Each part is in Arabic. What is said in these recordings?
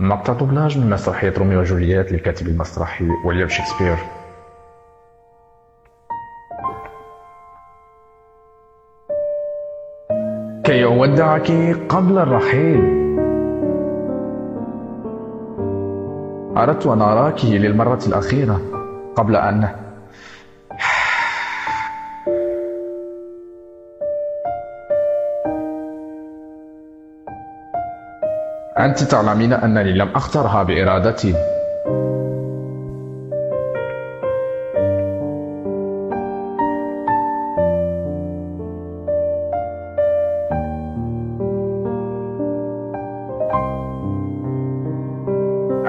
مقطع دوبلاج من مسرحية روميو وجولييت للكاتب المسرحي ويليام شكسبير. كي أودعك قبل الرحيل. أردت أن أراك للمرة الأخيرة قبل أن أنت تعلمين أنني لم أخترها بإرادتي.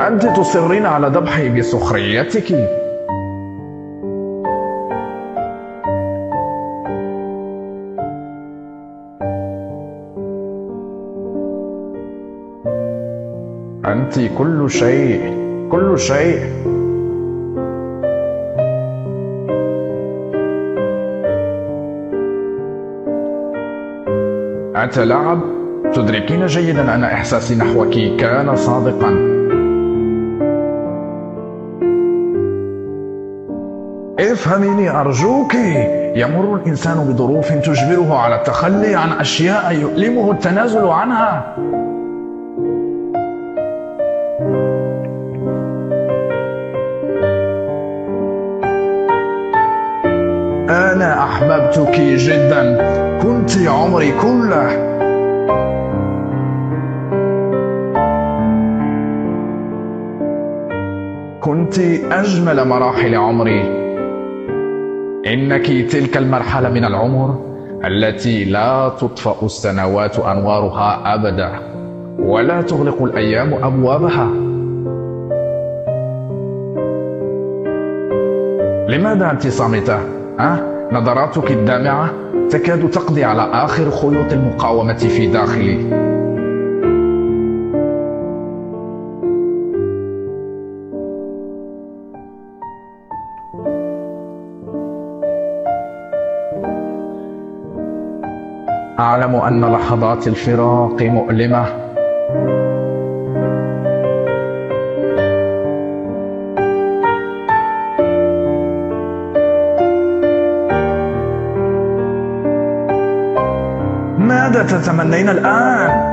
أنت تصرين على ذبحي بسخريتك. أنت كل شيء كل شيء. أتلاعب؟ تدركين جيدا أن إحساسي نحوك كان صادقا. افهميني أرجوك. يمر الإنسان بظروف تجبره على التخلي عن أشياء يؤلمه التنازل عنها. أنا أحببتك جدا. كنت عمري كله. كنت أجمل مراحل عمري. إنك تلك المرحلة من العمر التي لا تطفأ السنوات أنوارها أبدا ولا تغلق الأيام أبوابها. لماذا أنت صامتة؟ أه؟ نظراتك الدامعة تكاد تقضي على آخر خيوط المقاومة في داخلي أعلم أن لحظات الفراق مؤلمة تتمنين الآن؟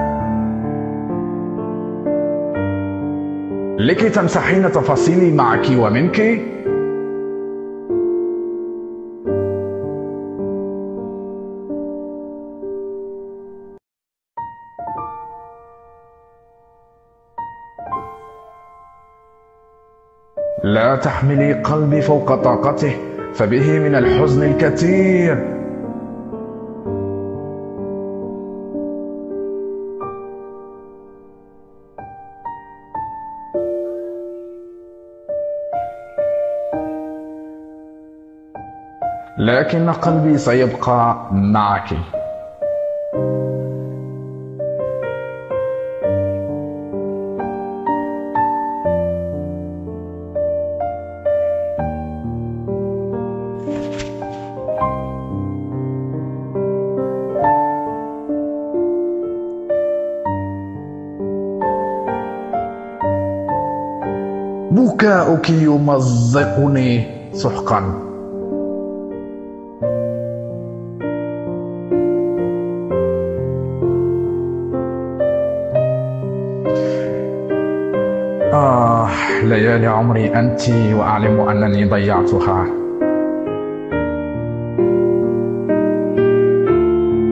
لكي تمسحين تفاصيلي معك ومنك؟ لا تحملي قلبي فوق طاقته فبه من الحزن الكثير لكن قلبي سيبقى معك. بكاؤك يمزقني سحقا. ليالي عمري أنت وأعلم أنني ضيعتها.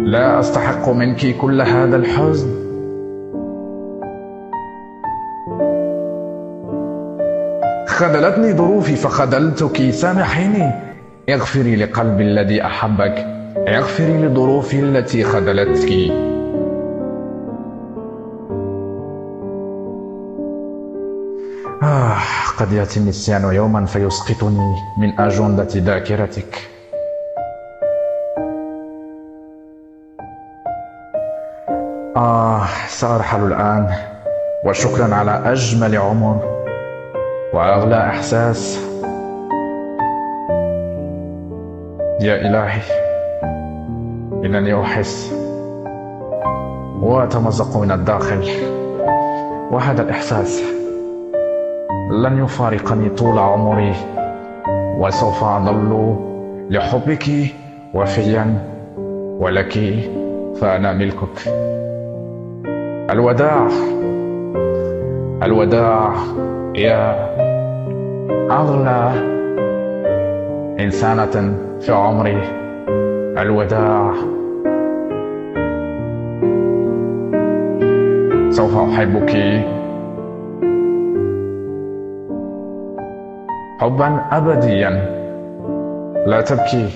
لا أستحق منك كل هذا الحزن. خذلتني ظروفي فخذلتك. سامحيني. اغفري لقلبي الذي أحبك. اغفري لظروفي التي خذلتك. آه قد يأتي النسيان يوما فيسقطني من أجندة ذاكرتك. آه سأرحل الآن وشكرا على أجمل عمر وأغلى إحساس. يا إلهي إنني أحس وأتمزق من الداخل وهذا الإحساس. لن يفارقني طول عمري وسوف أظل لحبك وفيا ولك فأنا ملكك. الوداع الوداع يا أغلى إنسانة في عمري. الوداع. سوف أحبك حبا أبديا. لا تبكي.